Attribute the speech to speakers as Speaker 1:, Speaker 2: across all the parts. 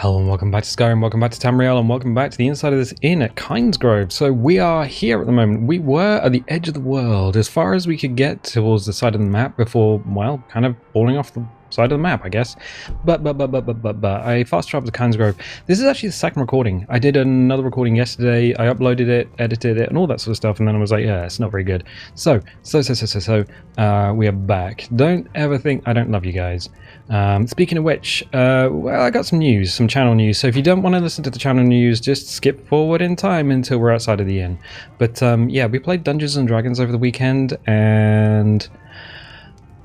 Speaker 1: Hello and welcome back to Skyrim, welcome back to Tamriel, and welcome back to the inside of this inn at Kynesgrove. So we are here at the moment. We were at the edge of the world, as far as we could get towards the side of the map before, well, kind of falling off the side of the map, I guess. But, but, but, but, but, but, but, I fast traveled to Kynesgrove. This is actually the second recording. I did another recording yesterday, I uploaded it, edited it, and all that sort of stuff, and then I was like, yeah, it's not very good. So, so, so, so, so, so, uh, we are back. Don't ever think I don't love you guys. Um, speaking of which, uh, well, I got some news, some channel news. So if you don't want to listen to the channel news, just skip forward in time until we're outside of the inn. But um, yeah, we played Dungeons and Dragons over the weekend, and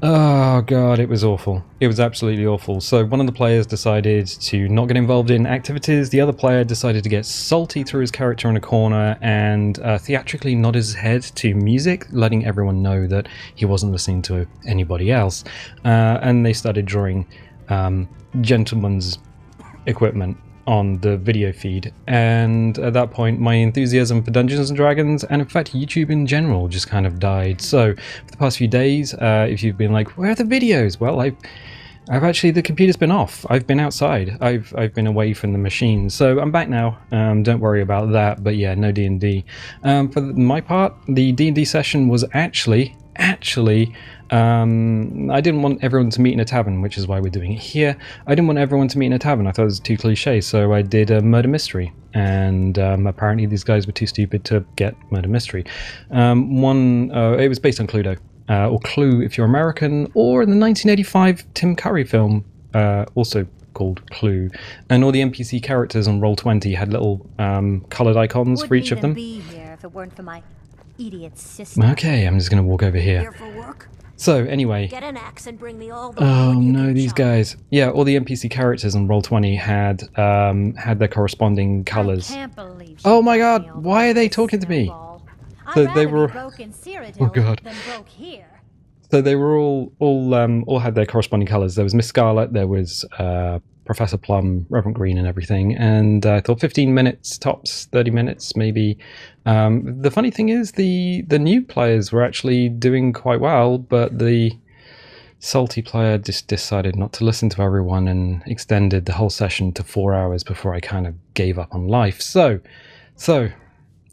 Speaker 1: oh god, it was awful. It was absolutely awful. So one of the players decided to not get involved in activities. The other player decided to get salty through his character in a corner and uh, theatrically nod his head to music, letting everyone know that he wasn't listening to anybody else. Uh, and they started drawing um, gentlemen's equipment on the video feed and at that point my enthusiasm for Dungeons and Dragons and in fact YouTube in general just kind of died so for the past few days uh, if you've been like where are the videos well I've I've actually the computer's been off. I've been outside. I've I've been away from the machine, so I'm back now. Um, don't worry about that. But yeah, no D and D. Um, for my part, the D and D session was actually actually um, I didn't want everyone to meet in a tavern, which is why we're doing it here. I didn't want everyone to meet in a tavern. I thought it was too cliche, so I did a murder mystery. And um, apparently, these guys were too stupid to get murder mystery. Um, one, uh, it was based on Cluedo, uh, or Clue if you're American, or in the 1985 Tim Curry film, uh, also called Clue. And all the NPC characters on Roll20 had little um, coloured icons
Speaker 2: Would
Speaker 1: for each of them.
Speaker 2: Be here if it weren't for my idiot sister.
Speaker 1: Okay, I'm just going to walk over here.
Speaker 2: Here?
Speaker 1: So anyway,
Speaker 2: Get an axe and bring me all the
Speaker 1: oh no, these
Speaker 2: chop.
Speaker 1: guys. Yeah, all the NPC characters on Roll20 had um, had their corresponding colours.
Speaker 2: I can't believe she
Speaker 1: Oh my God, why are they talking to me? So they were-
Speaker 2: be broke in Cyrodiil
Speaker 1: Oh, God.
Speaker 2: than broke here.
Speaker 1: So they were all all um, all had their corresponding colours. There was Miss Scarlet, there was uh, Professor Plum, Reverend Green, and everything. And uh, I thought 15 minutes tops, 30 minutes maybe. Um, the funny thing is, the the new players were actually doing quite well, but the salty player just decided not to listen to everyone and extended the whole session to four hours before I kind of gave up on life. So, so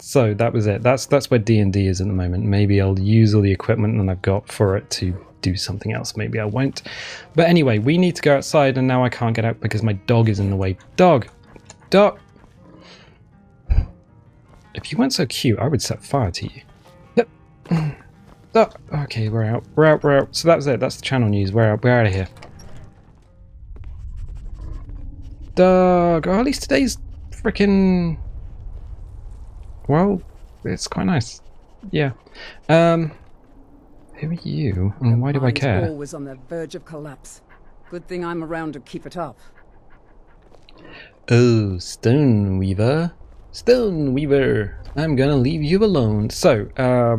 Speaker 1: so that was it. That's that's where D and D is at the moment. Maybe I'll use all the equipment that I've got for it to do something else. Maybe I won't. But anyway, we need to go outside, and now I can't get out because my dog is in the way. Dog, dog. If you weren't so cute, I would set fire to you. Yep. Dog. Ah, okay, we're out. We're out. We're out. So that's it. That's the channel news. We're out. We're out of here. Dog. Oh, at least today's freaking well, it's quite nice. Yeah. Um, who are you, and why do I care?
Speaker 3: Always on the verge of collapse. Good thing I'm around to keep it up.
Speaker 1: Oh, Stone Weaver. Stone Weaver. I'm gonna leave you alone. So, uh,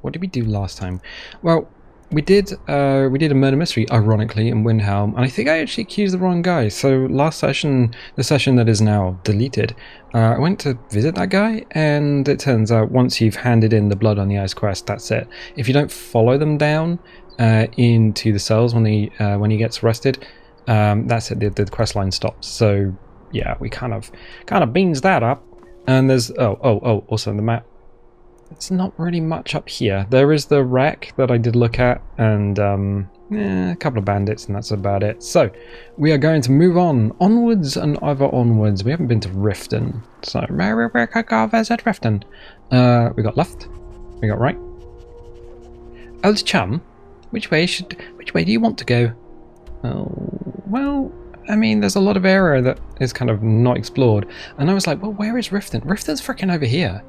Speaker 1: what did we do last time? Well, we did uh, we did a murder mystery, ironically, in Windhelm, and I think I actually accused the wrong guy. So last session, the session that is now deleted, uh, I went to visit that guy, and it turns out once you've handed in the blood on the ice quest, that's it. If you don't follow them down uh, into the cells when he uh, when he gets arrested, um, that's it. The, the quest line stops. So yeah, we kind of kind of beans that up. And there's oh oh oh also in the map. It's not really much up here. There is the wreck that I did look at, and um, eh, a couple of bandits, and that's about it. So we are going to move on onwards and ever onwards. We haven't been to Riften, so go visit Riften. Uh, we got left, we got right. Old chum, which way should which way do you want to go? Oh, well, I mean, there's a lot of area that is kind of not explored. And I was like, well, where is Riften? Riften's freaking over here.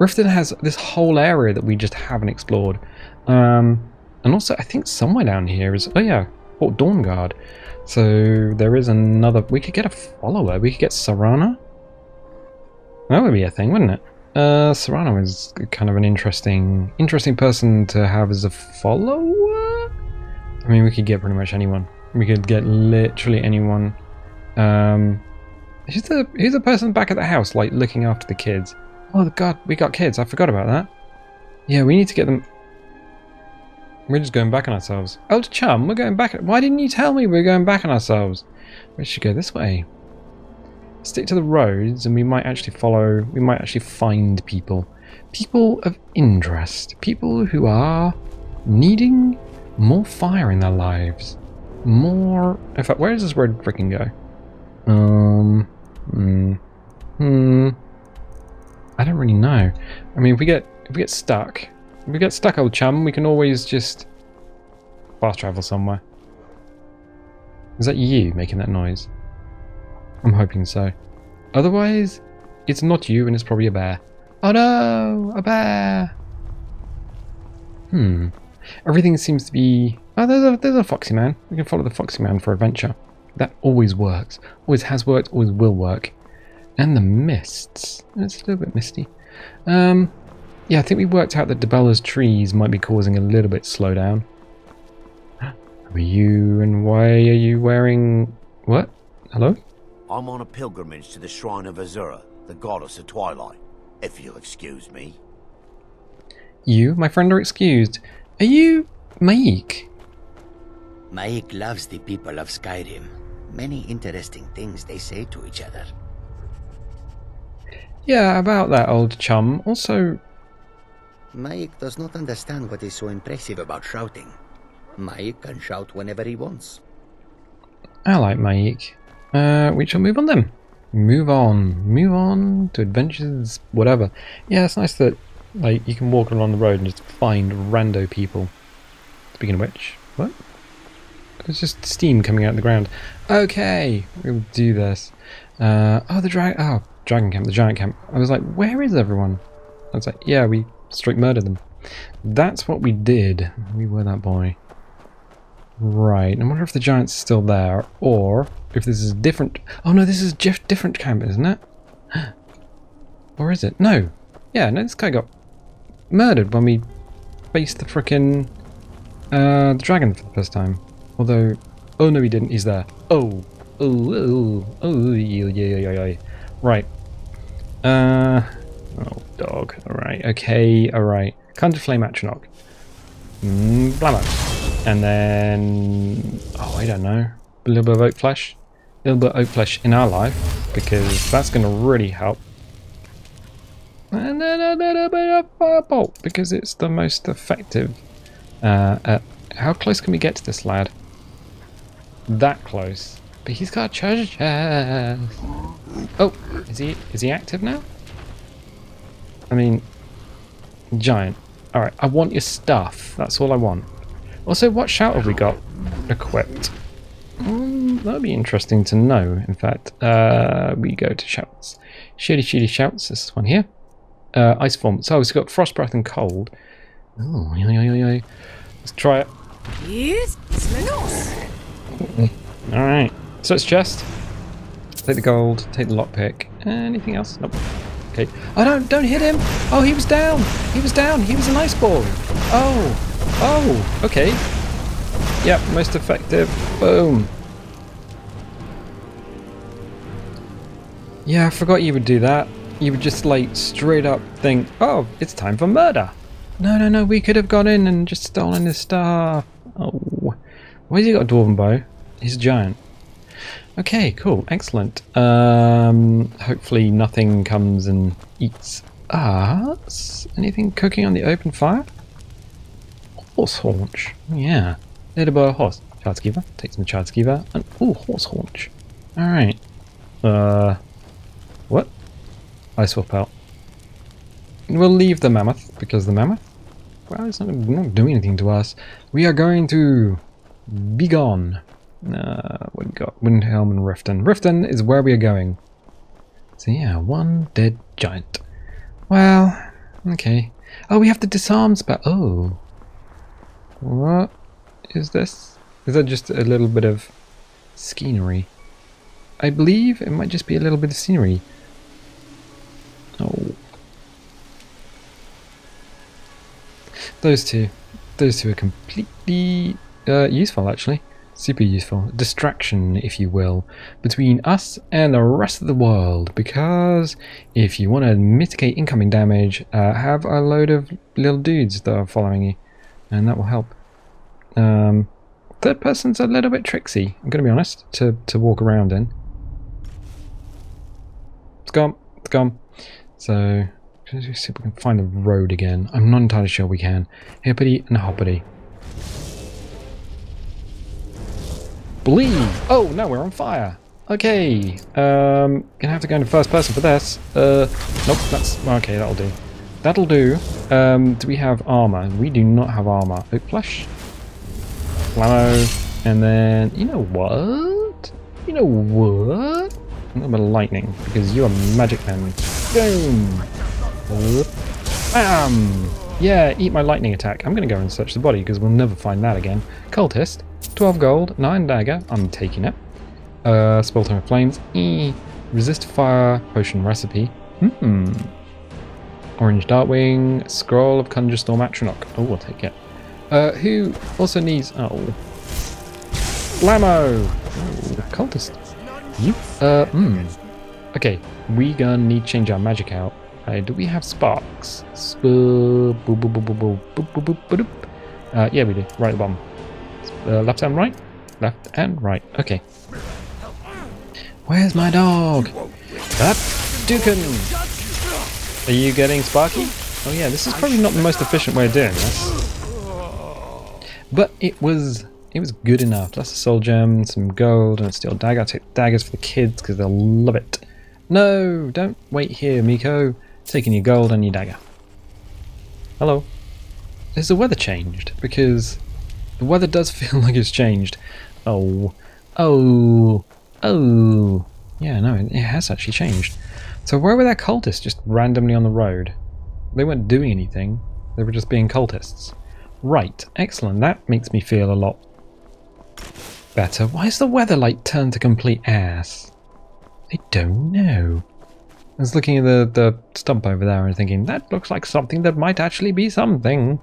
Speaker 1: Riften has this whole area that we just haven't explored. Um, and also, I think somewhere down here is, oh yeah, Fort Dawnguard. So there is another, we could get a follower. We could get Serana. That would be a thing, wouldn't it? Uh, Serana is kind of an interesting, interesting person to have as a follower. I mean, we could get pretty much anyone. We could get literally anyone. Um, who's the who's the person back at the house, like looking after the kids? Oh God, we got kids. I forgot about that. Yeah, we need to get them. We're just going back on ourselves. Old chum, we're going back. Why didn't you tell me we're going back on ourselves? We should go this way. Stick to the roads and we might actually follow, we might actually find people. People of interest. People who are needing more fire in their lives. More... In fact, where does this road freaking go? Um... Hmm... Hmm... I don't really know. I mean, if we get if we get stuck, if we get stuck, old chum, we can always just fast travel somewhere. Is that you making that noise? I'm hoping so. Otherwise, it's not you and it's probably a bear. Oh no, a bear! Hmm. Everything seems to be... Oh, there's a, there's a foxy man. We can follow the foxy man for adventure. That always works. Always has worked, always will work. And the mists. It's a little bit misty. Um, yeah, I think we worked out that Debella's trees might be causing a little bit slowdown. Are you and why are you wearing... What? Hello?
Speaker 4: I'm on a pilgrimage to the shrine of Azura, the goddess of twilight, if you'll excuse me.
Speaker 1: You, my friend, are excused. Are you M'aiq?
Speaker 5: M'aiq loves the people of Skyrim. Many interesting things they say to each other.
Speaker 1: Yeah, about that, old chum. Also,
Speaker 5: M'aiq does not understand what is so impressive about shouting. M'aiq can shout whenever he wants.
Speaker 1: I like M'aiq. Uh, we shall move on then. Move on. Move on to adventures, whatever. Yeah, it's nice that like you can walk along the road and just find rando people. Speaking of which, what? There's just steam coming out of the ground. Okay, we'll do this. Uh, oh, the drag. Oh, dragon camp, the giant camp. I was like, where is everyone? I was like, yeah, we straight murdered them. That's what we did. We were that boy. Right, I wonder if the giant's still there, or if this is different. Oh no, this is different camp, isn't it? Or is it? No. Yeah, no, this guy got murdered when we faced the frickin' uh, the dragon for the first time. Although, oh no, he didn't. He's there. Oh, oh, oh, oh, yeah, yeah, yeah, yeah. Right. Uh, oh, dog. All right. Okay. All right. Come to Flame Atronach. Mm, blammo. And then, oh, I don't know, a little bit of oak flesh, a little bit of oak flesh in our life because that's going to really help. And then a little bit of firebolt because it's the most effective. Uh, at, how close can we get to this lad? That close, but he's got a treasure chest. Oh, is he is he active now? I mean, giant. All right, I want your stuff. That's all I want. Also, what shout have we got equipped? Um, that would be interesting to know, in fact. Uh, we go to shouts. Shitty, shitty shouts. This one here. Uh, ice form. So we've got frost breath and cold. Oh, yeah, yeah, yeah. Let's try it.
Speaker 3: Yes,
Speaker 1: Alright. So it's chest. Take the gold, take the lockpick. Anything else? Nope. Okay. Oh, don't, don't hit him! Oh, he was down! He was down! He was an ice ball! Oh! Oh, okay. Yep, most effective. Boom. Yeah, I forgot you would do that. You would just like straight up think, oh, it's time for murder. No, no, no, we could have gone in and just stolen his stuff. Oh. Why's he got a dwarven bow? He's a giant. Okay, cool, excellent. Um, hopefully nothing comes and eats us. Anything cooking on the open fire? Horse haunch. Yeah. Little boy horse. Charred Skeever. Take some charred skeever. And oh, horse haunch. Alright. Uh what? I swap out. We'll leave the mammoth because the mammoth well it's not, not doing anything to us. We are going to be gone. Uh what we got? Windhelm and Riften. Riften is where we are going. So yeah, one dead giant. Well, okay. Oh, we have to disarm spell. Oh, what is this? Is that just a little bit of scenery? I believe it might just be a little bit of scenery. Oh. Those two. Those two are completely uh, useful, actually. Super useful. Distraction, if you will, between us and the rest of the world. Because if you want to mitigate incoming damage, uh, have a load of little dudes that are following you and that will help. Um, third person's a little bit tricksy, I'm going to be honest, to, to walk around in. It's gone. It's gone. So, let's see if we can find the road again. I'm not entirely sure we can. Hippity and hoppity. Bleed! Oh, no, we're on fire. Okay. Um, gonna have to go into first person for this. Uh, nope, that's... Okay, that'll do. That'll do. Um, do we have armor? We do not have armor. Oak flesh. Flammo. And then, you know what? You know what? A little bit of lightning, because you are magic man. Boom! Bam! Yeah, eat my lightning attack. I'm to go and search the body, because we'll never find that again. Cultist. 12 gold, 9 dagger. I'm taking it. Uh, spell tome of flames. E. Resist fire potion recipe. Hmm. Orange Dartwing. Scroll of Conjure Storm Atronach. Oh, we'll take it. Uh, who also needs... Oh. Blammo! Oh, cultist. You? Uh, hmm. Okay, we gonna need to change our magic out. Uh, do we have sparks? Sp boop, boop, boop, boop, boop, boop, boop, boop, boop. Uh, yeah, we do. Right at the bottom. Uh, left and right? Left and right. Okay. Where's my dog? That Dukin! Are you getting Sparky? Oh yeah, this is probably not the most efficient way of doing this. But it was it was good enough. Plus a soul gem, some gold, and a steel dagger. I'll take daggers for the kids because they'll love it. No, don't wait here, Meeko. Taking your gold and your dagger. Hello. Has the weather changed? Because the weather does feel like it's changed. Oh. Oh. Oh. Yeah, no, it has actually changed. So where were their cultists just randomly on the road? They weren't doing anything. They were just being cultists. Right, excellent. That makes me feel a lot better. Why is the weather like turned to complete ass? I don't know. I was looking at the, the stump over there and thinking, that looks like something that might actually be something.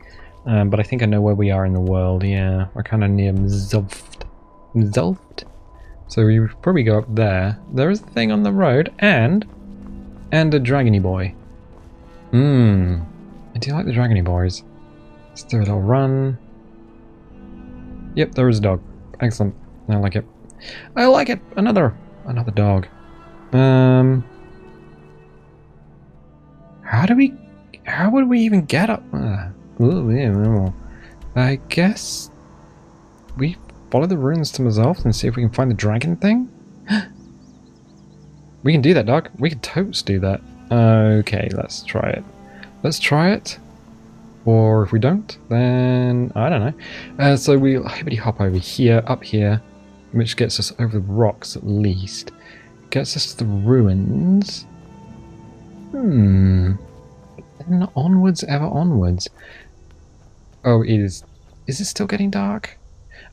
Speaker 1: Um, but I think I know where we are in the world, yeah. We're kind of near Mzulft. Mzulft? So we probably go up there. There is a thing on the road, and... And a dragony boy. Mmm. I do like the dragony boys. Let's do a little run. Yep, there is a dog. Excellent. I like it. I like it. Another, another dog. Um, how do we? How would we even get up? Uh, I guess we follow the ruins to Mzulft and see if we can find the dragon thing. we can do that, Doc. We can totes do that. Okay, let's try it. Let's try it. Or if we don't, then I don't know. Uh, so we'll maybe hop over here, up here, which gets us over the rocks at least. Gets us to the ruins. Hmm. And onwards, ever onwards. Oh, it is. Is it still getting dark?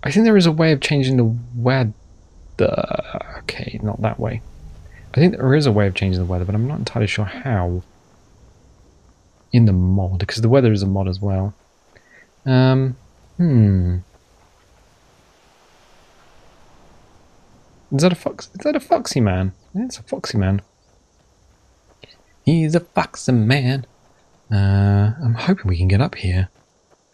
Speaker 1: I think there is a way of changing the weather. Okay, not that way. I think there is a way of changing the weather, but I'm not entirely sure how in the mod, because the weather is a mod as well. Um, hmm. Is that a fox? Is that a foxy man? It's a foxy man. He's a foxy man. Uh, I'm hoping we can get up here.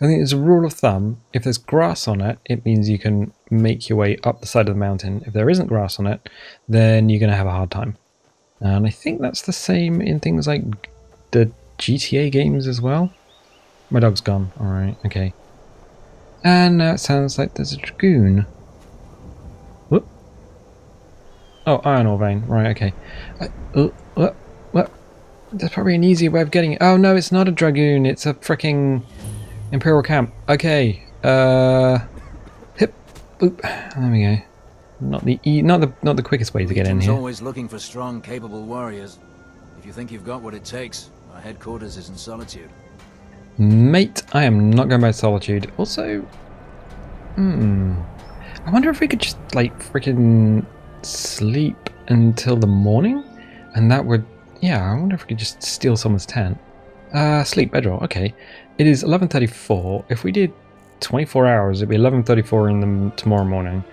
Speaker 1: I think there's a rule of thumb. If there's grass on it, it means you can make your way up the side of the mountain. If there isn't grass on it, then you're going to have a hard time. And I think that's the same in things like the GTA games as well. My dog's gone. Alright, okay. And now it sounds like there's a dragoon. Whoop. Oh, iron ore vein. Right, okay. Uh, uh, what? What? There's probably an easier way of getting it. Oh no, it's not a dragoon. It's a freaking Imperial camp. Okay. Uh, hip. Oop. There we go. Not the e not the not the quickest way to get in here.
Speaker 6: always looking for strong, capable warriors. If you think you've got what it takes, our headquarters is in Solitude.
Speaker 1: Mate, I am not going by Solitude. Also, hmm. I wonder if we could just, like, freaking sleep until the morning? And that would, yeah, I wonder if we could just steal someone's tent. Uh, sleep, bedroll, okay. It is 11.34. If we did 24 hours, it'd be 11.34 in the tomorrow morning.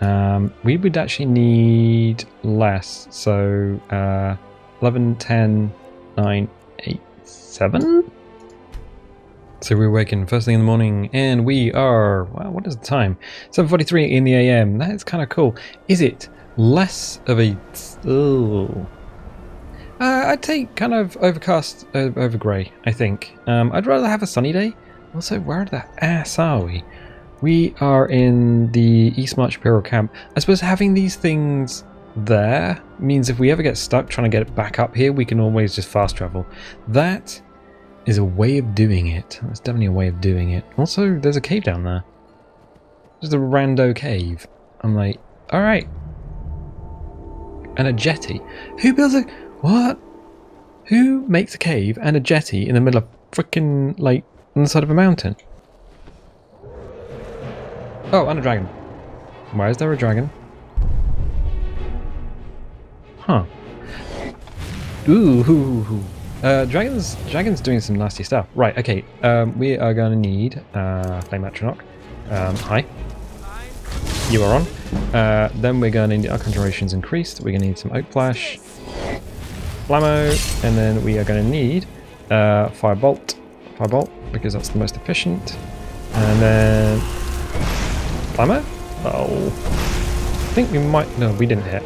Speaker 1: Um, we would actually need less, so, uh, 11, 10, 9, eight, seven? So we're waking first thing in the morning, and we are. Well, what is the time? 7:43 in the AM. That is kind of cool. Is it less of a? Oh, uh, I'd take kind of overcast uh, over grey. I think. Um, I'd rather have a sunny day. Also, where the ass are we? We are in the East March Imperial Camp. I suppose having these things there means if we ever get stuck trying to get it back up here, we can always just fast travel. That is a way of doing it. That's definitely a way of doing it. Also, there's a cave down there. There's a rando cave. I'm like, alright. And a jetty. Who builds a... What? Who makes a cave and a jetty in the middle of freaking, like, on the side of a mountain? Oh, and a dragon. Why is there a dragon? Huh. Ooh, hoo, hoo, hoo. Uh, dragons, dragons doing some nasty stuff. Right, okay. Um, we are going to need uh, Flame Atronach. Um, hi. You are on. Uh, then we're going to need our conjurations increased. We're going to need some Oak Flesh, Flammo, and then we are going to need uh, Firebolt. Firebolt, because that's the most efficient. And then Flammo? Oh. I think we might... No, we didn't hit.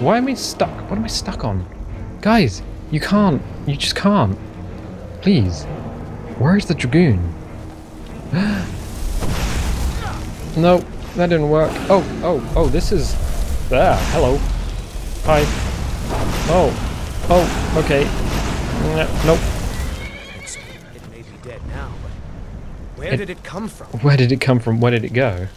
Speaker 1: Why am I stuck? What am I stuck on? Guys, you can't. You just can't. Please. Where's the Dragoon? no, that didn't work. Oh, oh, oh, this is... There, hello. Hi. Oh, oh, okay. No, nope.
Speaker 7: It may be dead now, but where did it come from?
Speaker 1: Where did it come from? Where did it go?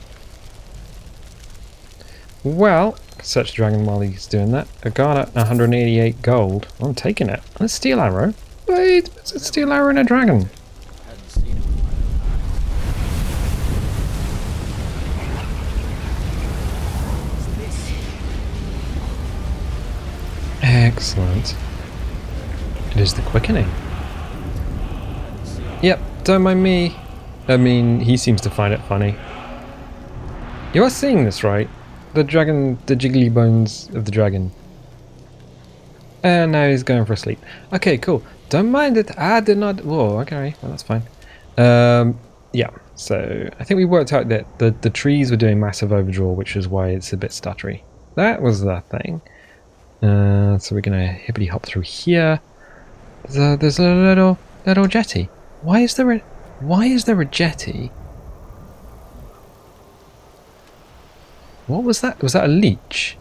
Speaker 1: Well, search the dragon while he's doing that. I got it 188 gold. I'm taking it. A steel arrow. Wait, it's a steel arrow and a dragon. Excellent. It is the quickening. Yep, don't mind me. I mean, he seems to find it funny. You are seeing this, right? The dragon, the jiggly bones of the dragon. And now he's going for a sleep. Okay, cool. Don't mind it. I did not. Whoa, okay, well, that's fine. Um, yeah, so I think we worked out that the, the trees were doing massive overdraw, which is why it's a bit stuttery. That was the thing. Uh, so we're gonna hippity hop through here. There's a, there's a little little jetty. Why is there a why is there a jetty? What was that? Was that a leech?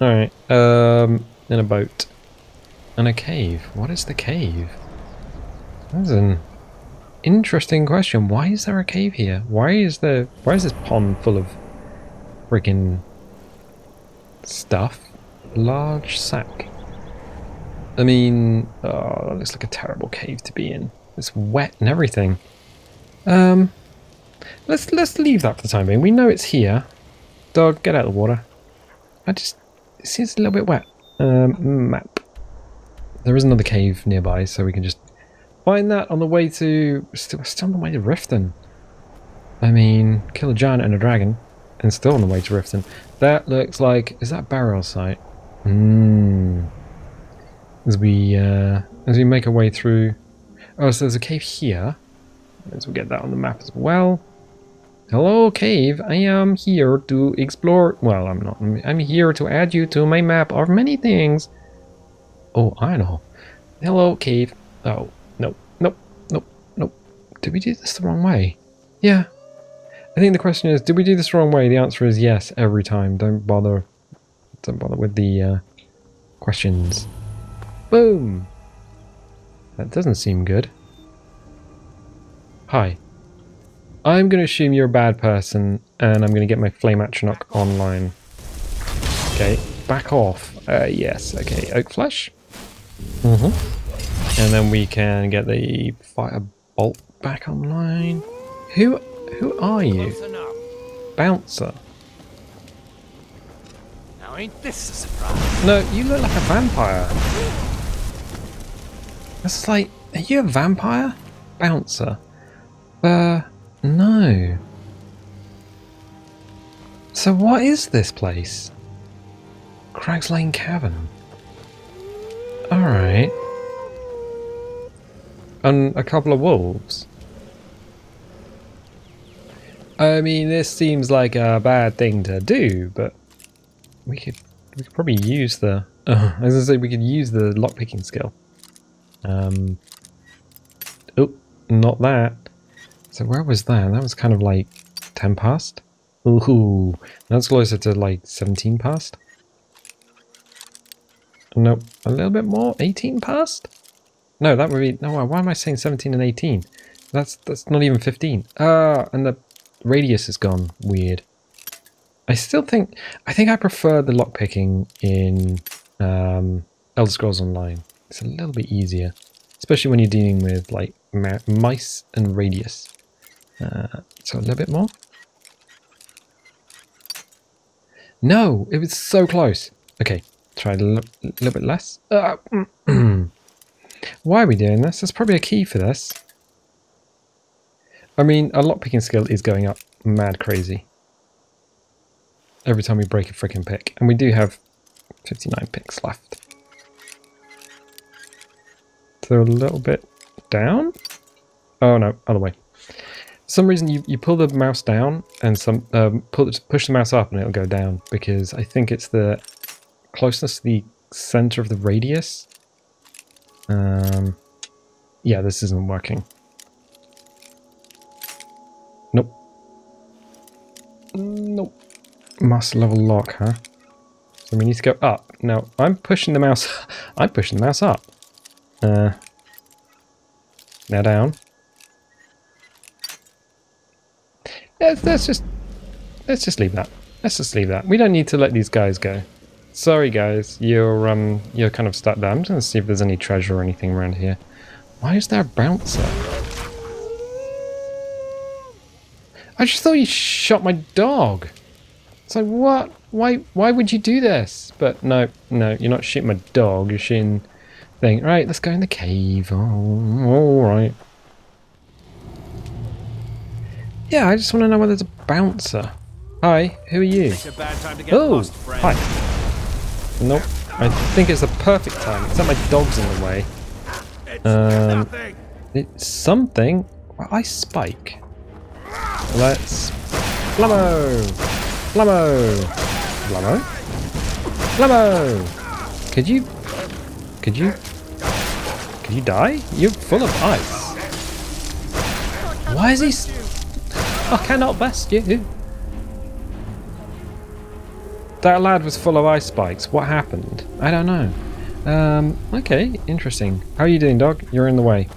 Speaker 1: Alright. Um in a boat. And a cave. What is the cave? That's an interesting question. Why is there a cave here? Why is there why is this pond full of freaking stuff? Large sack. I mean, oh, that looks like a terrible cave to be in. It's wet and everything. Um, let's let's leave that for the time being. We know it's here. Dog, get out of the water. I just it seems a little bit wet. Um, map. There is another cave nearby, so we can just find that on the way to. Still, still on the way to Riften. I mean, kill a giant and a dragon, and still on the way to Riften. That looks like is that burial site? Hmm. As we uh, as we make our way through. Oh, so there's a cave here. As we get that on the map as well. Hello, cave. I am here to explore. Well, I'm not. I'm- I'm here to add you to my map of many things. Oh, I know. Hello, cave. Oh, no, no, no, no. Did we do this the wrong way? Yeah. I think the question is, did we do this the wrong way? The answer is yes every time. Don't bother. Don't bother with the uh, questions. Boom. That doesn't seem good. Hi. I'm going to assume you're a bad person, and I'm going to get my Flame Atronach online. Okay, back off. Uh, yes, okay, Oak Flesh. Mm-hmm. And then we can get the Fire Bolt back online. Who, who are you? Bouncer.
Speaker 7: Now ain't this a surprise?
Speaker 1: No, you look like a vampire. That's like, are you a vampire? Bouncer. Uh, no. So what is this place? Crags Lane Cavern. Alright. And a couple of wolves. I mean, this seems like a bad thing to do, but we could we could probably use the. Uh, as I say, we could use the lockpicking skill. Um. Oh, not that. So where was that? That was kind of like ten past. Ooh, that's closer to like seventeen past. Nope, a little bit more. Eighteen past. No, that would be no. Why am I saying seventeen and eighteen? That's that's not even fifteen. Ah, and the radius is gone. Weird. I still think I think I prefer the lockpicking in um, Elder Scrolls Online. It's a little bit easier, especially when you're dealing with like mice and radius. Uh, so a little bit more. No, it was so close. Okay, try a little, bit less. Uh, why are we doing this? There's probably a key for this. I mean, a lockpicking skill is going up mad crazy. Every time we break a freaking pick. And we do have 59 picks left. So a little bit down? Oh no, other way. For some reason you, you pull the mouse down and some um, pull, push the mouse up and it'll go down because I think it's the closeness to the center of the radius. Um, yeah, this isn't working. Must level lock, huh? So we need to go up. Now, I'm pushing the mouse... I'm pushing the mouse up. Uh, now down. Let's, let's just... Let's just leave that. Let's just leave that. We don't need to let these guys go. Sorry, guys. You're, um, you're kind of stuck there. I'm just to see if there's any treasure or anything around here. Why is there a bouncer? I just thought you shot my dog. It's like, what? Why Why would you do this? But no, no, you're not shooting my dog. You're shooting thing. Right, let's go in the cave. Oh, all right. Yeah, I just want to know whether there's a bouncer. Hi, who are you?
Speaker 7: It's a bad time to get
Speaker 1: Oh,
Speaker 7: lost,
Speaker 1: hi. Nope. I think it's the perfect time. Except my dog's in the way.
Speaker 7: It's
Speaker 1: Um,
Speaker 7: nothing.
Speaker 1: It's something. Well, I spike. Let's. Flamo! Flamo! Flamo? Flamo! Could you. Could you. Could you die? You're full of ice. Why is he. I cannot best you. That lad was full of ice spikes. What happened? I don't know. Um, okay, interesting. How are you doing, dog? You're in the way.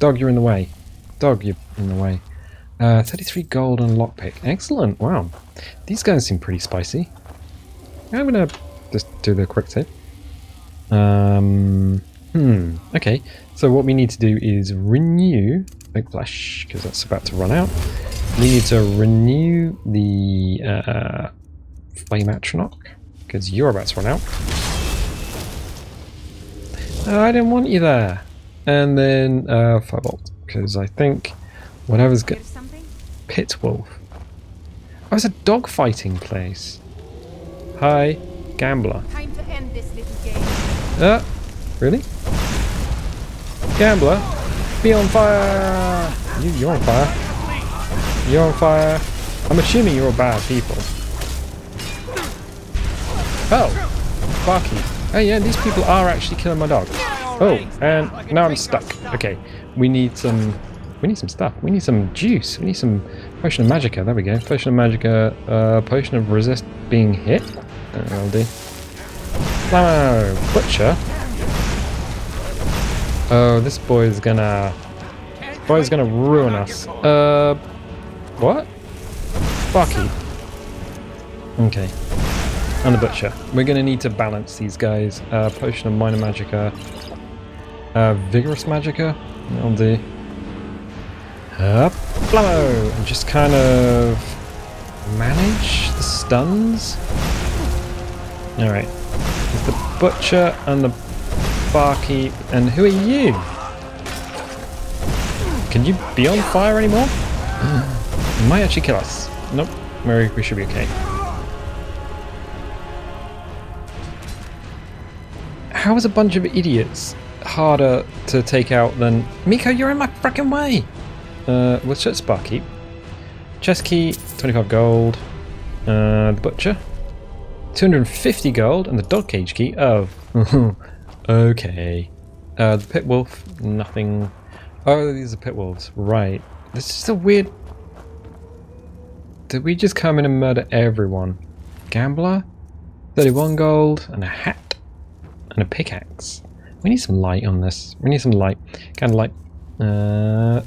Speaker 1: Dog, you're in the way. Dog, you're in the way. Uh, 33 gold and lockpick. Excellent. Wow. These guys seem pretty spicy. I'm gonna just do the quick tip. Um, hmm. Okay. So what we need to do is renew Big Flash, because that's about to run out. We need to renew the uh, Flame Atronach, because you're about to run out. Oh, I didn't want you there. And then uh, Firebolt, because I think whatever's good. Pit Wolf. Oh, it's a dog fighting place. Hi, gambler.
Speaker 2: Time to end this little game.
Speaker 1: Uh, really? Gambler, be on fire! You, you're on fire. You're on fire. I'm assuming you're all bad people. Oh, Barky. Oh yeah, these people are actually killing my dog. Oh, and now I'm stuck. Okay, we need some. We need some stuff. We need some juice. We need some potion of magicka. There we go. Potion of magicka. Uh, potion of resist being hit. That'll do. Flower butcher. Oh, this boy's gonna. This boy's gonna ruin us. Uh, what? Barky. Okay. And the butcher. We're gonna need to balance these guys. Uh, potion of minor magicka. Uh, vigorous magicka. That'll do. Up, blow, and just kind of manage the stuns. All right, the butcher and the barkeep, and who are you? Can you be on fire anymore? You might actually kill us. Nope, Mary, we should be okay. How is a bunch of idiots harder to take out than... Meeko, you're in my fucking way! Uh, let's shut Sparky. Chest key, 25 gold. Uh, the butcher, 250 gold. And the dog cage key, oh. okay. Uh, the pit wolf, nothing. Oh, these are pit wolves, right. This is a weird... Did we just come in and murder everyone? Gambler? 31 gold, and a hat, and a pickaxe. We need some light on this. We need some light. Kind of light. Uh,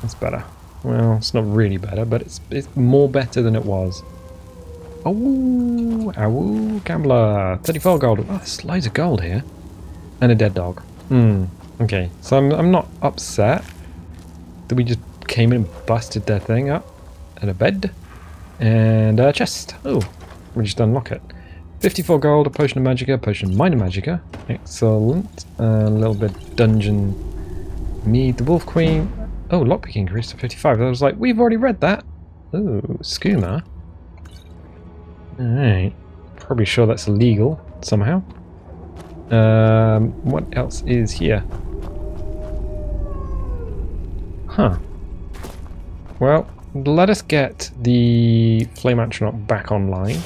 Speaker 1: that's better. Well, it's not really better, but it's it's more better than it was. Oh, ow, gambler. 34 gold. Oh, there's loads of gold here. And a dead dog. Hmm, okay. So I'm, I'm not upset that we just came in and busted their thing up. And a bed. And a chest. Oh, we just unlock it. 54 gold, a potion of magicka, a potion of minor magicka. Excellent. a little bit dungeon mead. The wolf queen. Oh, lockpick increased to 55. I was like, we've already read that. Ooh, skooma. Alright. Probably sure that's illegal somehow. Um, what else is here? Huh. Well, let us get the Flame Atronach back online.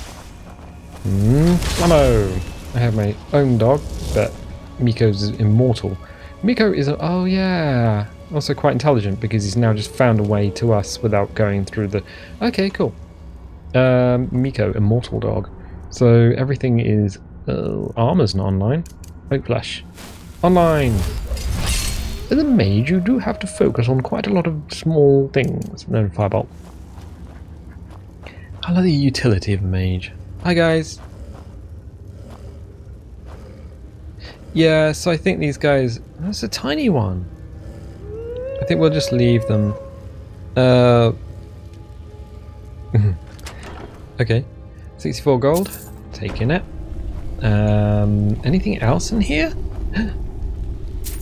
Speaker 1: Mm, Flammo! I have my own dog, but Meeko's immortal. Meeko is, a, oh yeah, also quite intelligent because he's now just found a way to us without going through the... Okay, cool. Um, Meeko, immortal dog. So everything is... Uh, armor's not online. Oak flesh. Online! As a mage, you do have to focus on quite a lot of small things. No, firebolt. I love the utility of a mage. Hi guys! Yeah, so I think these guys... That's a tiny one. I think we'll just leave them. Uh... okay. 64 gold. Taking it. Um, anything else in here?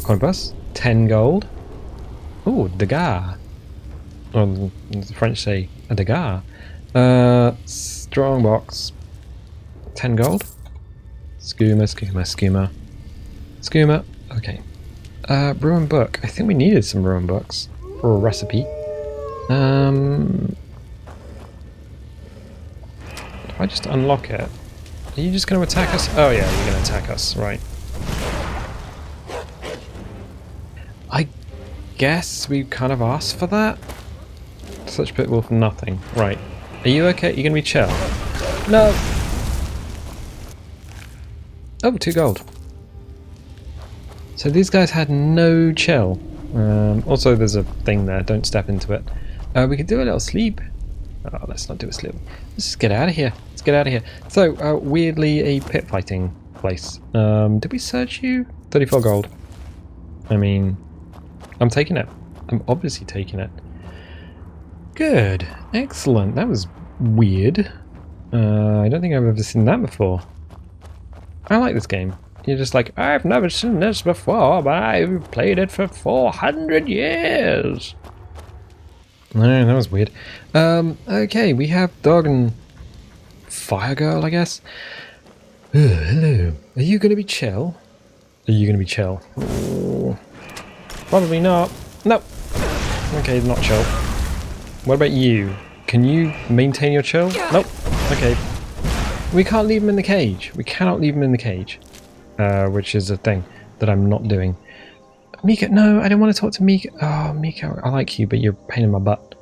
Speaker 1: Coin bus. 10 gold. Oh, Degas. Or the French say a Degas. Uh, strong box. 10 gold. Skooma, skooma, skooma. Skooma. Okay. Uh, ruin book. I think we needed some ruin books for a recipe. Um, if I just unlock it, are you just going to attack us? Oh yeah, you're going to attack us, right. I guess we kind of asked for that? Such pit wolf nothing. Right. Are you okay? You're going to be chill? No! Oh, two gold. So these guys had no chill. Um, also, there's a thing there. Don't step into it. Uh, we could do a little sleep. Oh, let's not do a sleep. Let's just get out of here. Let's get out of here. So, uh, weirdly, a pit fighting place. Um, did we search you? 34 gold. I mean, I'm taking it. I'm obviously taking it. Good. Excellent. That was weird. Uh, I don't think I've ever seen that before. I like this game. You're just like, I've never seen this before, but I've played it for 400 years. No, that was weird. Um, okay, we have Dog and Fire Girl, I guess. Oh, hello. Are you going to be chill? Are you going to be chill? Oh, probably not. No. Okay, not chill. What about you? Can you maintain your chill? Nope. Okay. We can't leave him in the cage. We cannot leave him in the cage. Uh, which is a thing that I'm not doing. Meeko, no, I don't want to talk to Meeko. Oh, Meeko, I like you, but you're a pain in my butt.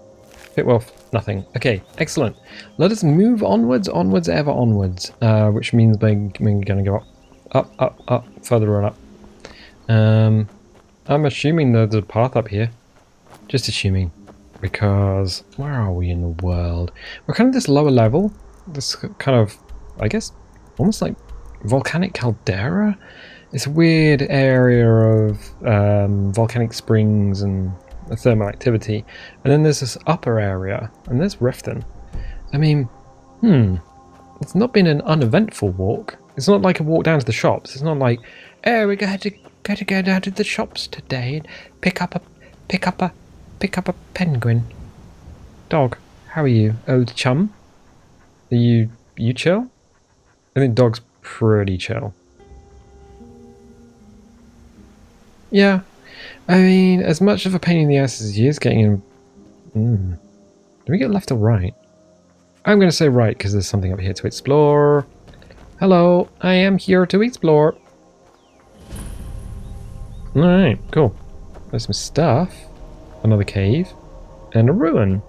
Speaker 1: Pit wolf, nothing. Okay, excellent. Let us move onwards, onwards, ever onwards. Uh, which means we're going to go up, up, up, up, further on up. Um, I'm assuming there's a path up here. Just assuming. Because, where are we in the world? We're kind of this lower level. This kind of, I guess, almost like volcanic caldera. It's a weird area of um, volcanic springs and thermal activity. And then there's this upper area, and there's Riften. I mean, hmm, it's not been an uneventful walk. It's not like a walk down to the shops. It's not like, oh, we're going to got to go down to the shops today and pick up a pick up a pick up a penguin. Dog, how are you, old chum? Are you you chill? I think dog's pretty chill. Yeah. I mean, as much of a pain in the ass as he is getting in... Mm. Do we get left or right? I'm going to say right because there's something up here to explore. Hello, I am here to explore. Alright, cool. There's some stuff. Another cave. And a ruin.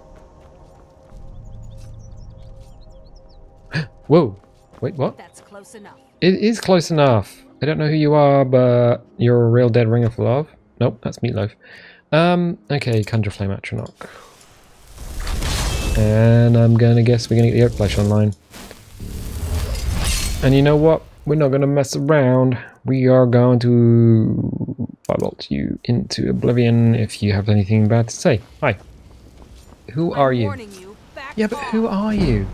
Speaker 1: Whoa. Wait, what?
Speaker 3: That's close enough.
Speaker 1: It is close enough. I don't know who you are, but you're a real dead ringer for love. Nope, that's Meatloaf. Um, okay, Conjure Flame Atronach. And I'm gonna guess we're gonna get the Oak Flesh online. And you know what? We're not gonna mess around. We are going to firebolt you into oblivion if you have anything bad to say. Hi. Who are you?
Speaker 3: You.
Speaker 1: Yeah, but who are you?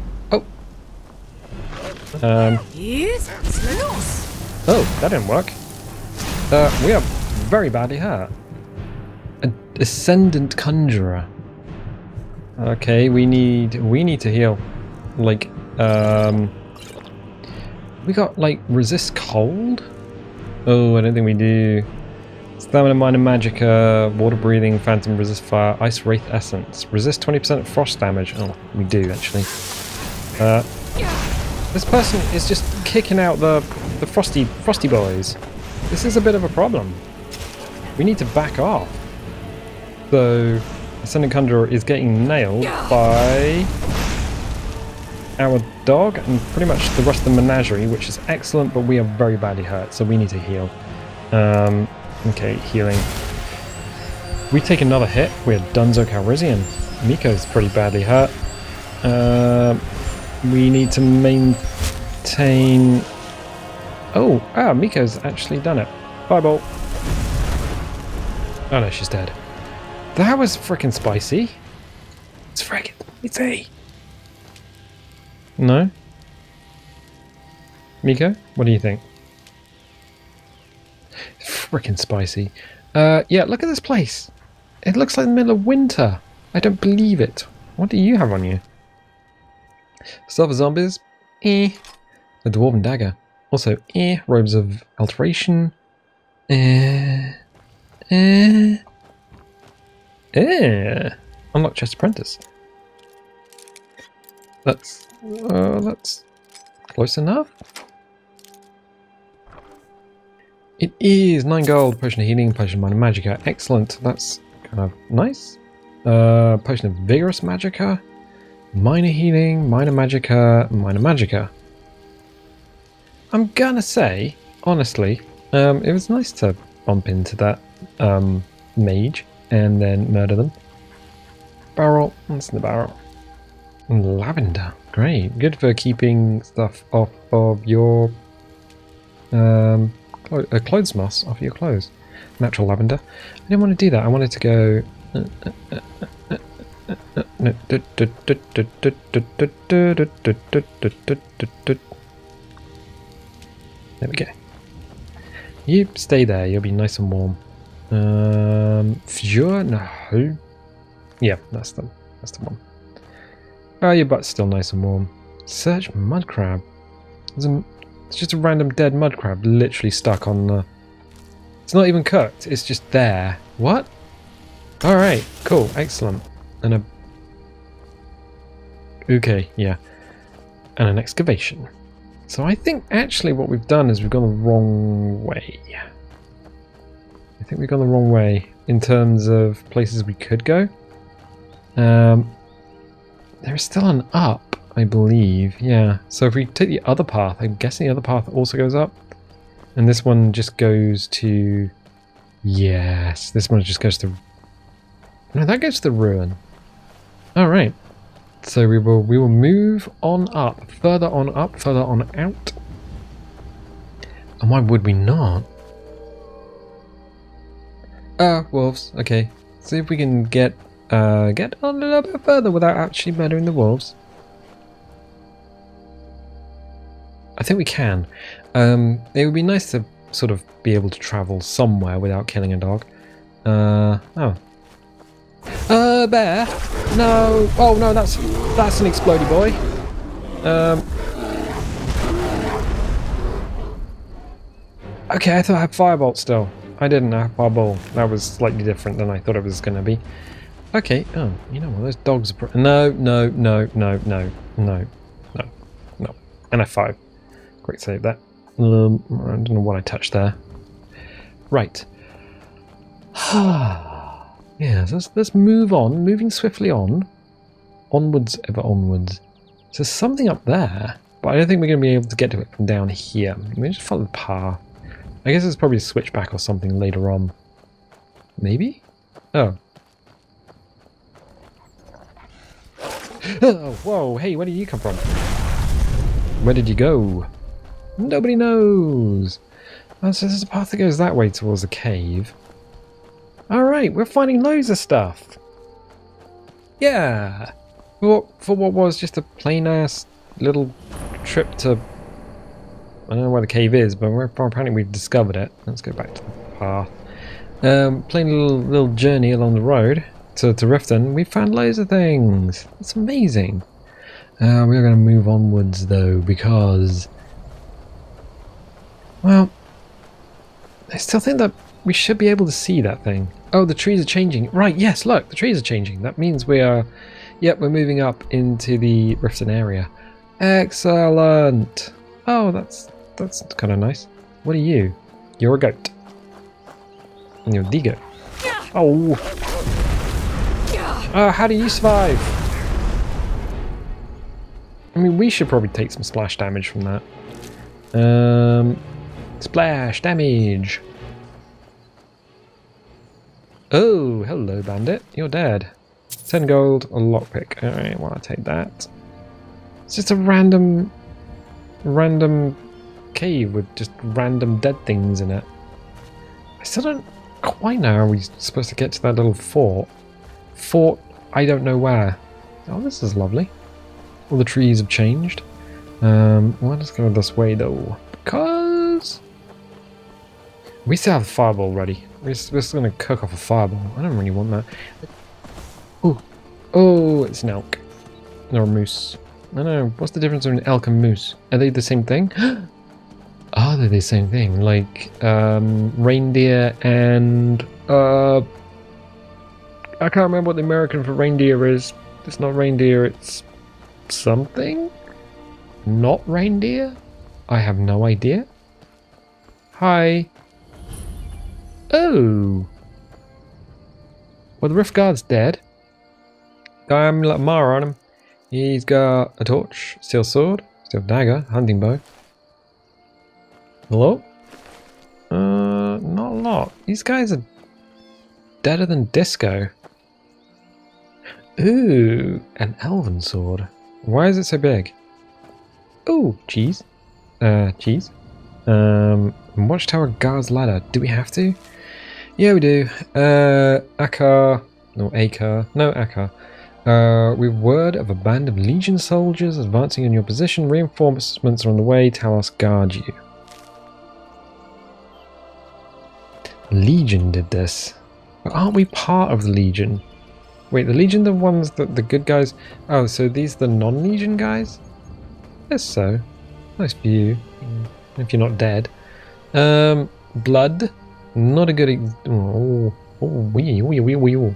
Speaker 1: Oh. Um, Oh, that didn't work. Uh, we are very badly hurt. A Ascendant Conjurer. Okay, we need we need to heal. Like, um, we got like resist cold. Oh, I don't think we do. Stamina, minor magicka, water breathing, phantom, resist fire, ice wraith essence, resist 20% frost damage. Oh, we do actually. Uh, this person is just kicking out the the frosty frosty boys. This is a bit of a problem. We need to back off. So, Ascendant Conjurer is getting nailed by our dog and pretty much the rest of the menagerie, which is excellent, but we are very badly hurt, so we need to heal. Um, okay, healing. We take another hit. We're Dunzo Calrissian. Meeko's pretty badly hurt. Uh, we need to maintain. Oh, ah, Meeko's actually done it. Fireball. Oh no, she's dead. That was freaking spicy. It's freaking spicy. No? Meeko, what do you think? Freaking spicy. Uh, yeah, look at this place. It looks like the middle of winter. I don't believe it. What do you have on you? Silver zombies? Eh. A dwarven dagger. Also, eh. Robes of alteration. Eh. Eh. Eh. Unlock chest apprentice. That's uh, that's close enough. It is nine gold. Potion of healing. Potion of minor magicka. Excellent. That's kind of nice. Uh, potion of vigorous magicka. Minor healing. Minor magicka. Minor magicka. I'm gonna say, honestly, um, it was nice to bump into that um, mage and then murder them. Barrel, what's in the barrel? Lavender, great, good for keeping stuff off of your um, clo- uh, clothes moss off your clothes. Natural lavender. I didn't want to do that. I wanted to go. There we go. You stay there. You'll be nice and warm. Um, Fjord? No. Yeah, that's the that's the one. Oh, your butt's still nice and warm. Search mud crab. There's a, it's just a random dead mud crab, literally stuck on the. It's not even cooked. It's just there. What? All right. Cool. Excellent. And a. Okay. Yeah. And an excavation. So I think actually what we've done is we've gone the wrong way. I think we've gone the wrong way in terms of places we could go. Um, there's still an up, I believe. Yeah. So if we take the other path, I'm guessing the other path also goes up. And this one just goes to... Yes, this one just goes to... No, that goes to the ruin. Alright. So we will we will move on up, further on up, further on out. And why would we not? Ah, wolves. Okay. See if we can get uh get on a little bit further without actually murdering the wolves. I think we can. Um, it would be nice to sort of be able to travel somewhere without killing a dog. Uh oh. Uh, bear. No. Oh no, that's that's an explodey boy. Um. Okay, I thought I had firebolt still. I didn't have bubble. That was slightly different than I thought it was going to be. Okay. Oh, you know what? Those dogs are. No, no, no, no, no, no, no, no. And F5. Great save that. Um, I don't know what I touched there. Right. yeah, so let's, let's move on. Moving swiftly on. Onwards, ever onwards. So there's something up there, but I don't think we're going to be able to get to it from down here. Maybe just follow the path. I guess it's probably a switchback or something later on. Maybe? Oh. oh, whoa, hey, where did you come from? Where did you go? Nobody knows. Oh, so there's a path that goes that way towards the cave. Alright, we're finding loads of stuff. Yeah. For what, for what was just a plain ass little trip to. I don't know where the cave is, but we're, apparently we've discovered it. Let's go back to the path. Um, plain little, little journey along the road to, to Riften. We found loads of things. It's amazing. Uh, we're going to move onwards though because. Well, I still think that we should be able to see that thing. Oh, the trees are changing. Right, yes, look, the trees are changing. That means we are... Yep, we're moving up into the Riften area. Excellent! Oh, that's that's kind of nice. What are you? You're a goat. And you're the goat. Oh! Oh, how do you survive? I mean, we should probably take some splash damage from that. Um, splash damage! Oh, hello, bandit. You're dead. 10 gold, a lockpick. Alright, well, I'll take that. It's just a random, random cave with just random dead things in it. I still don't quite know how we're supposed to get to that little fort. Fort, I don't know where. Oh, this is lovely. All the trees have changed. Um, well, let's go this way though, because we still have a fireball ready. We're just, we're just gonna cook off a fireball. I don't really want that. Oh, oh, it's an elk or a moose. I don't know. What's the difference between elk and moose? Are they the same thing? Are they the same thing? Like um, reindeer and uh, I can't remember what the American for reindeer is. It's not reindeer. It's something. Not reindeer. I have no idea. Hi. Oh. Well, the Rift Guard's dead. I'm like Mara on him. He's got a torch, steel sword, steel dagger, hunting bow. Hello? Uh, not a lot. These guys are deader than disco. Ooh, an elven sword. Why is it so big? Ooh, cheese. Uh, cheese. Um, Watchtower Guard's Ladder. Do we have to? Yeah, we do. Uh, Akar. No, Akar. No, Akar. Uh, with word of a band of Legion soldiers advancing in your position, reinforcements are on the way. Talos guard you. Legion did this. But aren't we part of the Legion? Wait, the Legion the ones that the good guys... Oh, so these the non-Legion guys? Yes, so. Nice for you. If you're not dead. Um, blood. Not a good... Ex oh, oh, wee, wee, wee, wee, wee.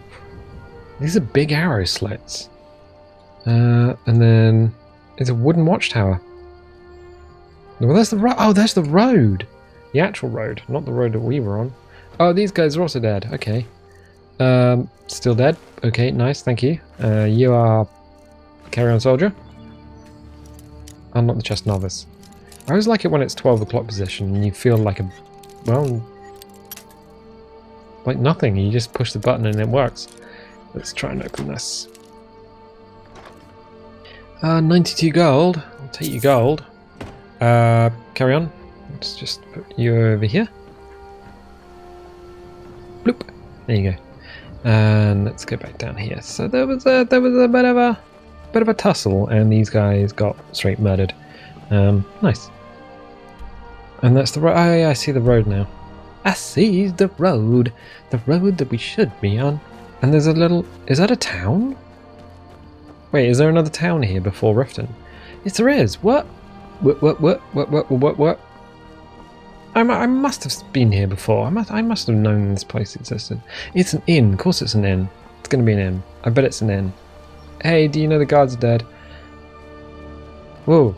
Speaker 1: These are big arrow slits. Uh, and then... It's a wooden watchtower. Well, that's the road. Oh, that's the road. The actual road, not the road that we were on. Oh, these guys are also dead. Okay. Um, still dead. Okay, nice. Thank you. Uh, you are carry on soldier. I'm not the chest novice. I always like it when it's 12 o'clock position and you feel like a, well, like nothing. You just push the button and it works. Let's try and open this. Uh, 92 gold. I'll take your gold. Uh, carry on. Let's just put you over here. Bloop. There you go. And let's go back down here. So there was a there was a bit of a bit of a tussle, and these guys got straight murdered. Um, nice. And that's the road. Oh, I see the road now. I see the road, the road that we should be on. And there's a little, is that a town? Wait, is there another town here before Riften? Yes, there is. What? What? What? What? What? What? What? what? I, I must have been here before. I must. I must have known this place existed. It's an inn. Of course, it's an inn. It's gonna be an inn. I bet it's an inn. Hey, do you know the guards are dead? Whoa.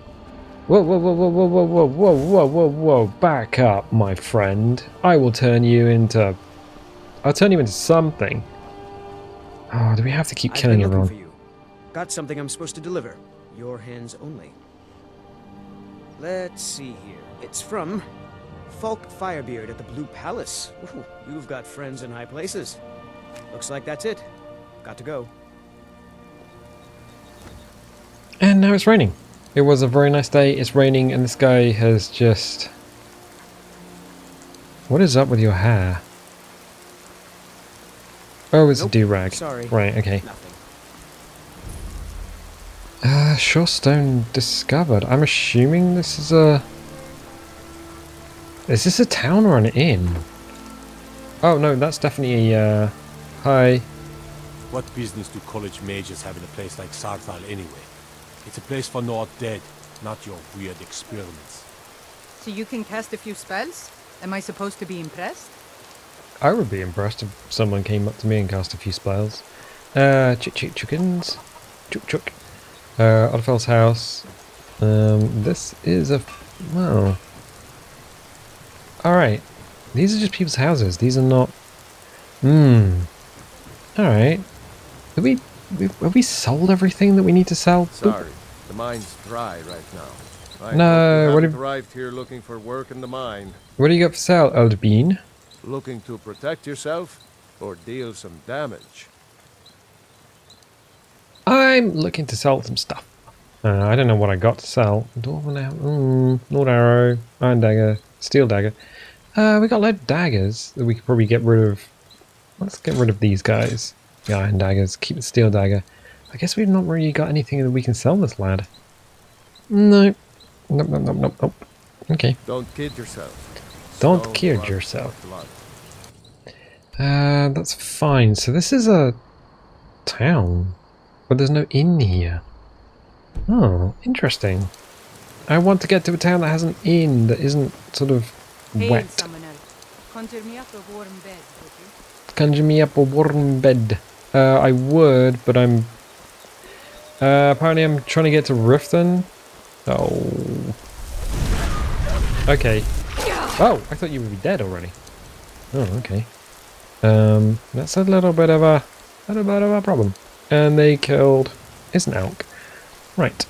Speaker 1: Whoa, whoa, whoa, whoa, whoa, whoa, whoa, whoa, whoa, whoa, whoa. Back up, my friend. I will turn you into... I'll turn you into something. Oh, do we have to keep
Speaker 7: I've
Speaker 1: killing
Speaker 7: been looking
Speaker 1: everyone?
Speaker 7: for you. Got something I'm supposed to deliver. Your hands only. Let's see here. It's from Falk Firebeard at the Blue Palace. Ooh, you've got friends in high places. Looks like that's it. Got to go.
Speaker 1: And now it's raining. It was a very nice day. It's raining, and this guy has just. What is up with your hair? Oh, it's
Speaker 7: Nope,
Speaker 1: a do rag.
Speaker 7: sorry.
Speaker 1: Right, okay.
Speaker 7: Nothing.
Speaker 1: Uh, Shor's Stone discovered. I'm assuming this is a. Is this a town or an inn? Oh, no, that's definitely a. Uh... Hi.
Speaker 8: What business do college majors have in a place like Sarthal anyway? It's a place for not dead, not your weird experiments.
Speaker 9: So you can cast a few spells? Am I supposed to be impressed?
Speaker 1: I would be impressed if someone came up to me and cast a few spells. Uh, chick chick chickens. Chook chook. Uh, Odfel's house. Um, this is a. Well. Alright. These are just people's houses. These are not. Hmm. Alright. Have we, we. Have we sold everything that we need to sell?
Speaker 10: Sorry, the mine's dry right now. I
Speaker 1: No, what
Speaker 10: haven't
Speaker 1: if-
Speaker 10: arrived here looking for work in the mine.
Speaker 1: What do you got for sale, old bean?
Speaker 10: Looking to protect yourself or deal some damage.
Speaker 1: I'm looking to sell some stuff. Uh, I don't know what I got to sell. Dwarven arrow, mm, Lord arrow, iron dagger, steel dagger. Uh, we got a load of daggers that we could probably get rid of. Let's get rid of these guys. The iron daggers, keep the steel dagger. I guess we've not really got anything that we can sell this lad. No. Nope, nope, nope, nope, nope. Okay.
Speaker 10: Don't kid yourself.
Speaker 1: Don't
Speaker 10: Stone
Speaker 1: kid
Speaker 10: blood
Speaker 1: yourself.
Speaker 10: blood.
Speaker 1: Uh, that's fine. So this is a town, but there's no inn here. Oh, interesting. I want to get to a town that has an inn that isn't sort of
Speaker 9: Hail,
Speaker 1: wet.
Speaker 9: summoner. Conjure me up a warm bed,
Speaker 1: Uh, I would, but I'm. Uh, apparently, I'm trying to get to Riften. Oh. Okay. Oh, I thought you would be dead already. Oh, okay. Um, that's a little bit of a, little bit of a problem. And they killed. It's an elk. Right.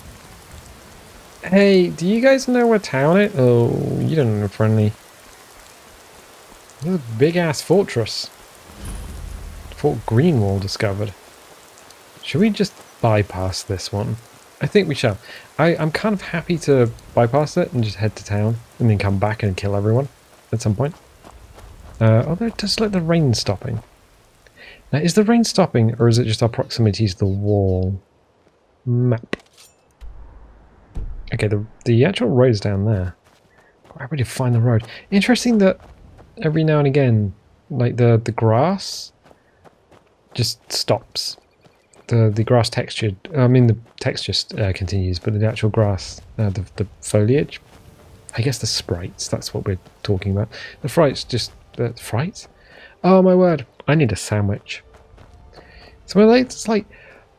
Speaker 1: Hey, do you guys know where town it? Oh, you don't know, friendly. A big ass fortress. Fort Greenwall discovered. Should we just bypass this one? I think we shall. I, I'm kind of happy to bypass it and just head to town and then come back and kill everyone at some point. Uh, although it does look the rain stopping. Now, is the rain stopping or is it just our proximity to the wall? Map. Okay, the, the actual road is down there. I really find the road. Interesting that every now and again, like the, the grass just stops. The the grass texture, I mean the texture uh, continues, but the actual grass, uh, the, the foliage, I guess the sprites, that's what we're talking about. The frights just, the frights? Oh my word, I need a sandwich. So like, it's like,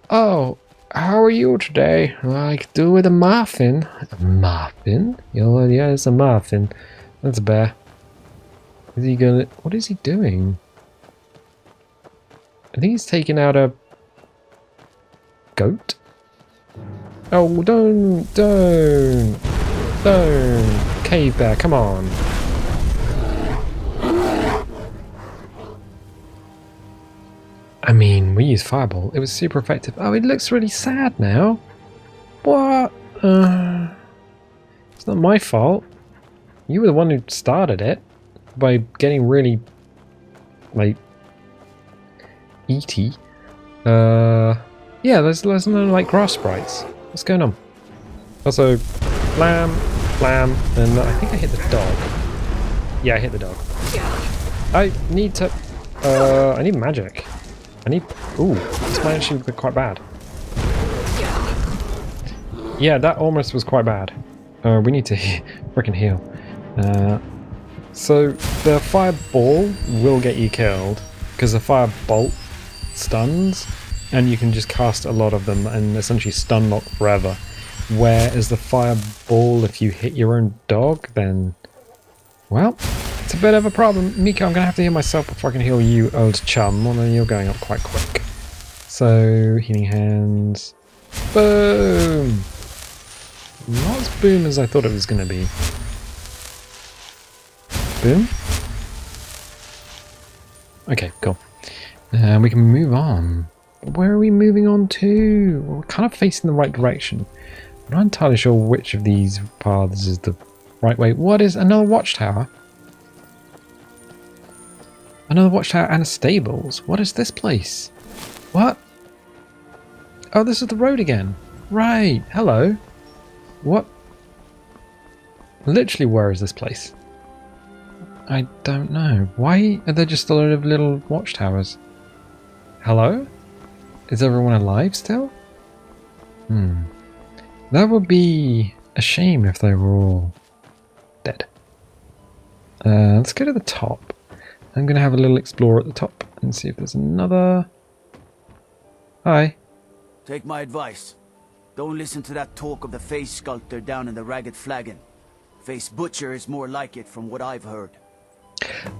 Speaker 1: oh, how are you today? Could do with a muffin. A muffin? Oh, yeah, it's a muffin. That's a bear. Is he gonna, what is he doing? I think he's taking out a goat. Oh, don't, don't, don't. Cave bear, come on. I mean, we used Fireball. It was super effective. Oh, it looks really sad now. What? Uh, it's not my fault. You were the one who started it by getting really, like, eaty. Uh, yeah, there's, there's no, like, grass sprites. What's going on? Also, blam, blam, and I think I hit the dog. Yeah, I hit the dog. I need to, uh, I need magic. I need, ooh, this might actually be quite bad. Yeah, that almost was quite bad. Uh, we need to he freaking heal. Uh, So the fireball will get you killed because the firebolt stuns, and you can just cast a lot of them and essentially stun lock forever. Whereas the fireball, if you hit your own dog, then well, it's a bit of a problem. Meeko, I'm gonna have to heal myself before I can heal you, old chum. Although you're going up quite quick. So healing hands. Boom. Not as boom as I thought it was gonna be. Boom. Okay, cool. And we can move on. Where are we moving on to? We're kind of facing the right direction. I'm not entirely sure which of these paths is the right way. What is another watchtower? Another watchtower and stables. What is this place? What? Oh, this is the road again. Right. Hello. What? Literally, where is this place? I don't know. Why are there just a lot of little watchtowers? Hello? Is everyone alive still? Hmm. That would be a shame if they were all dead. Uh, let's go to the top. I'm going to have a little explore at the top and see if there's another... Hi.
Speaker 4: Take my advice. Don't listen to that talk of the face sculptor down in the Ragged Flagon. Face Butcher is more like it from what I've heard.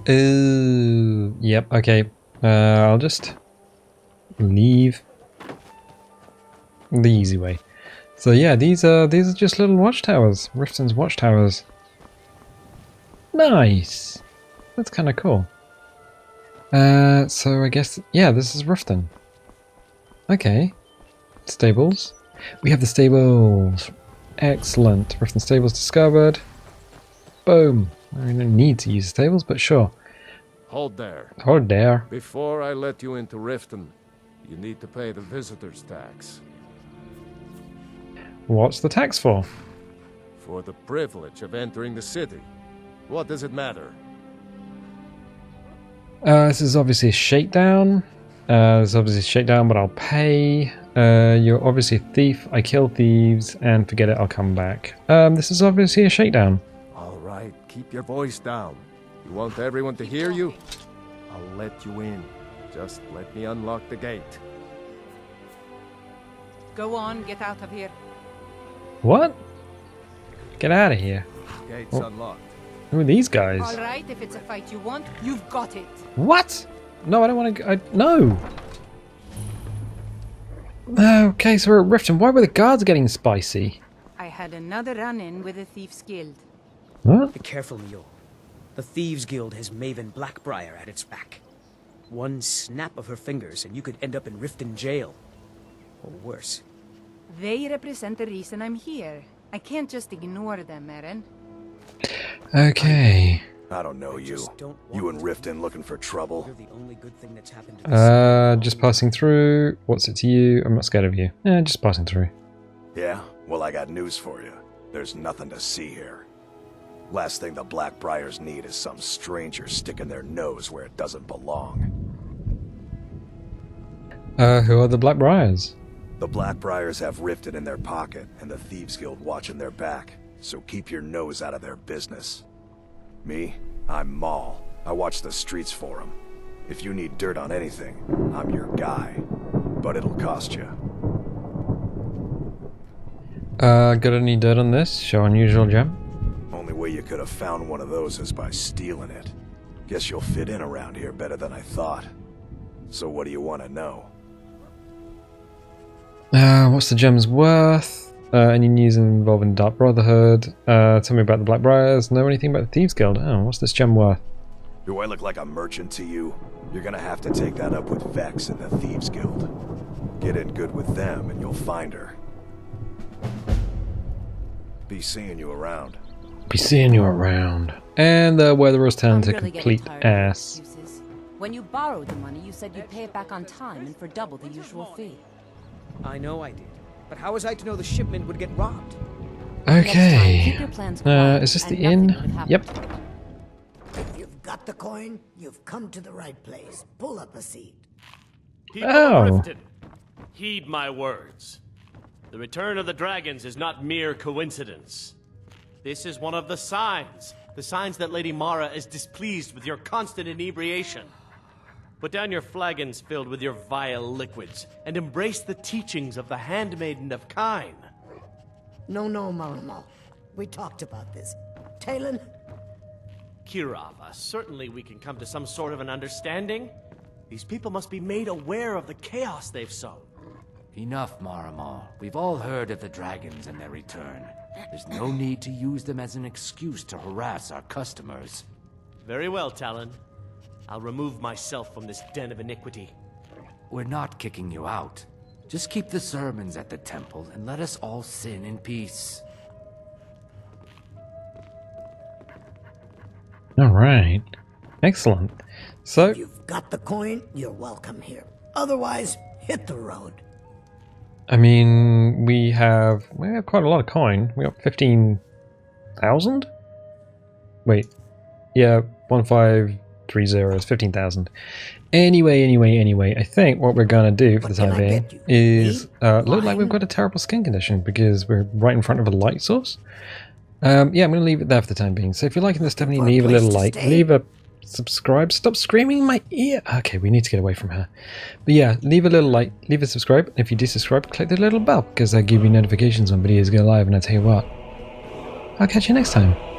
Speaker 1: Uh, yep, okay. Uh, I'll just leave the easy way. So yeah, these are these are just little watchtowers. Riften's watchtowers. Nice. That's kind of cool. Uh, so I guess yeah, this is Riften. Okay. Stables. We have the stables. Excellent. Riften stables discovered. Boom. I don't need to use the stables, but sure.
Speaker 10: Hold there.
Speaker 1: Hold there.
Speaker 10: Before I let you into Riften, you need to pay the visitor's tax.
Speaker 1: What's the tax for?
Speaker 10: For the privilege of entering the city. What does it matter?
Speaker 1: Uh, this is obviously a shakedown. Uh, this is obviously a shakedown, but I'll pay. Uh, you're obviously a thief. I kill thieves, and forget it, I'll come back. Um, this is obviously a shakedown.
Speaker 10: All right, keep your voice down. You want everyone to hear you? I'll let you in. Just let me unlock the gate.
Speaker 9: Go on, get out of here.
Speaker 1: What? Get out of here.
Speaker 10: Gate's
Speaker 1: Oh.
Speaker 10: unlocked.
Speaker 1: Who are these guys?
Speaker 9: All right, if it's a fight you want, you've got it.
Speaker 1: What? No, I don't want to. I, no. Okay, so we're at Riften. Why were the guards getting spicy?
Speaker 9: I had another run-in with the Thieves Guild.
Speaker 1: What?
Speaker 7: Be careful, Mjoll. The Thieves Guild has Maven Blackbriar at its back. One snap of her fingers and you could end up in Riften jail. Or worse.
Speaker 9: They represent the reason I'm here. I can't just ignore them, Aerin.
Speaker 1: Okay.
Speaker 11: I don't know you.
Speaker 7: don't
Speaker 11: You and
Speaker 7: to
Speaker 11: Riften looking for trouble?
Speaker 7: You're the only good thing that's happened to the
Speaker 1: Uh, just passing through. What's it to you? I'm not scared of you. Yeah, just passing through.
Speaker 11: Yeah? Well, I got news for you. There's nothing to see here. Last thing the Blackbriars need is some stranger sticking their nose where it doesn't belong.
Speaker 1: Uh, who are the Blackbriars?
Speaker 11: The Blackbriars have Riften in their pocket and the Thieves Guild watching their back, so keep your nose out of their business. Me? I'm Maul. I watch the streets for 'em. If you need dirt on anything, I'm your guy. But it'll cost you.
Speaker 1: Uh, got any dirt on this? Show unusual gem?
Speaker 11: Way you could have found one of those is by stealing it. Guess you'll fit in around here better than I thought. So what do you want to know?
Speaker 1: Uh, what's the gem's worth? Uh, any news involving Dark Brotherhood? Uh, tell me about the Blackbriars. Know anything about the Thieves Guild? Oh, what's this gem worth?
Speaker 11: Do I look like a merchant to you? You're gonna have to take that up with Vex and the Thieves Guild. Get in good with them and you'll find her. Be seeing you around.
Speaker 1: Be seeing you around. And the weather has turned to
Speaker 12: really
Speaker 1: complete ass.
Speaker 12: excuses. When you borrowed the money, you said you'd pay it back on time and for double the usual fee.
Speaker 7: I know I did. But how was I to know the shipment would get robbed?
Speaker 1: Okay.
Speaker 12: keep your plans
Speaker 1: Uh, is this the inn? Yep.
Speaker 13: If you've got the coin, you've come to the right place. Pull up a seat.
Speaker 14: People
Speaker 1: Oh.
Speaker 14: of Riften, heed my words. The return of the dragons is not mere coincidence. This is one of the signs The signs that Lady Mara is displeased with your constant inebriation. Put down your flagons filled with your vile liquids and embrace the teachings of the Handmaiden of Kyne.
Speaker 13: No, no, Maramal. We talked about this. Talon,
Speaker 14: Keerava, certainly we can come to some sort of an understanding. These people must be made aware of the chaos they've sown.
Speaker 15: Enough, Maramal. We've all heard of the dragons and their return. There's no need to use them as an excuse to harass our customers.
Speaker 14: Very well, Talon. I'll remove myself from this den of iniquity.
Speaker 15: We're not kicking you out. Just keep the sermons at the temple and let us all sin in peace.
Speaker 1: All right. Excellent. So, If you've
Speaker 13: got the coin, you're welcome here. Otherwise, hit the road.
Speaker 1: I mean, we have we have quite a lot of coin. We got fifteen thousand. Wait, yeah, one five three zero is fifteen thousand. Anyway, anyway, anyway, I think what we're gonna do for the time being is uh, look like we've got a terrible skin condition because we're right in front of a light source. Um, yeah, I'm gonna leave it there for the time being. So if you're liking this, definitely leave a little like, leave a subscribe. Stop screaming in my ear. Okay, we need to get away from her. But yeah, leave a little like, leave a subscribe. And if you do subscribe, click the little bell because I give you notifications when videos go live. And I tell you what, I'll catch you next time.